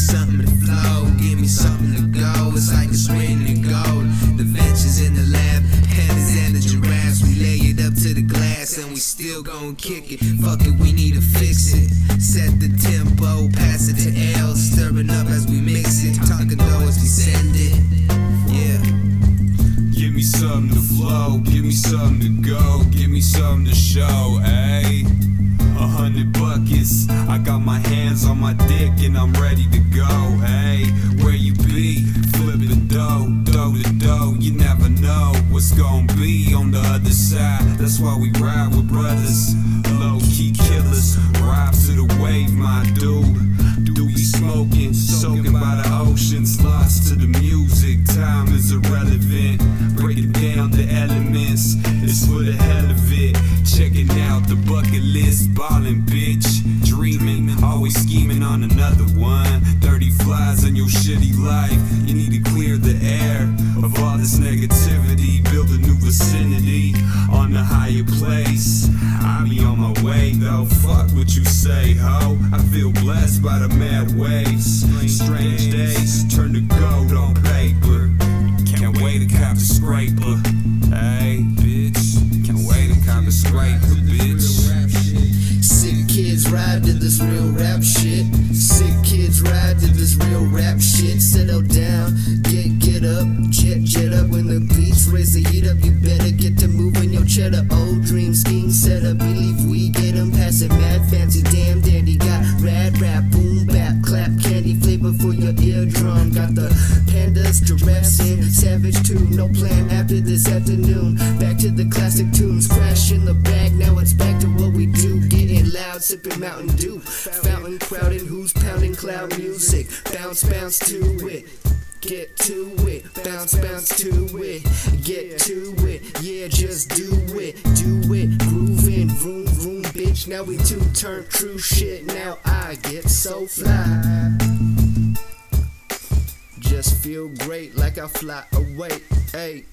something to flow, give me something to go. It's like it's written in gold. The ventures in the lab, pandas and the giraffes. We lay it up to the glass and we still gon' kick it. Fuck it, we need to fix it. Set the tempo, pass it to L, stirring up as we mix it. Talking though as we send it. Yeah. Give me something to flow, give me something to go, give me something to show, ayy. What's gonna be on the other side. That's why we ride with brothers, low key killers, ride to the wave, my dude. Do we smoking, soaking by the oceans, lost to the music, time is irrelevant. Breaking down the elements, it's for the hell of it. Checking out the bucket list, ballin' bitch. Dreaming, always scheming on another one. 30 flies in your shitty life, you need to clear the air of all this negativity. Vicinity on a higher place. I be on my way though, fuck what you say, ho. I feel blessed by the mad waves. Strange days turn to gold on paper. Can't wait to cop the scraper. Hey, bitch. Can't wait to cop the scraper, bitch. Sick kids ride to this real rap shit. Sick kids ride to this real rap shit. Settle down, get up, jet jet up. When the beats raise the heat up, you better get to moving your cheddar. Old dream scheme set up, believe we get 'em past it. Mad fancy, damn dandy. Got rad rap, boom bap, clap candy flavor for your eardrum. Got the pandas, giraffes, and savage too. No plan after this afternoon. Back to the classic tunes, crash in the bag. Now it's back to what we do. Getting loud, sipping Mountain Dew. Fountain crowding, who's pounding cloud music? Bounce, bounce to it. Get to it, bounce, bounce to it, get to it, yeah, just do it, do it, grooving, vroom, vroom, bitch. Now we two turn true shit, now I get so fly. Just feel great like I fly away, hey.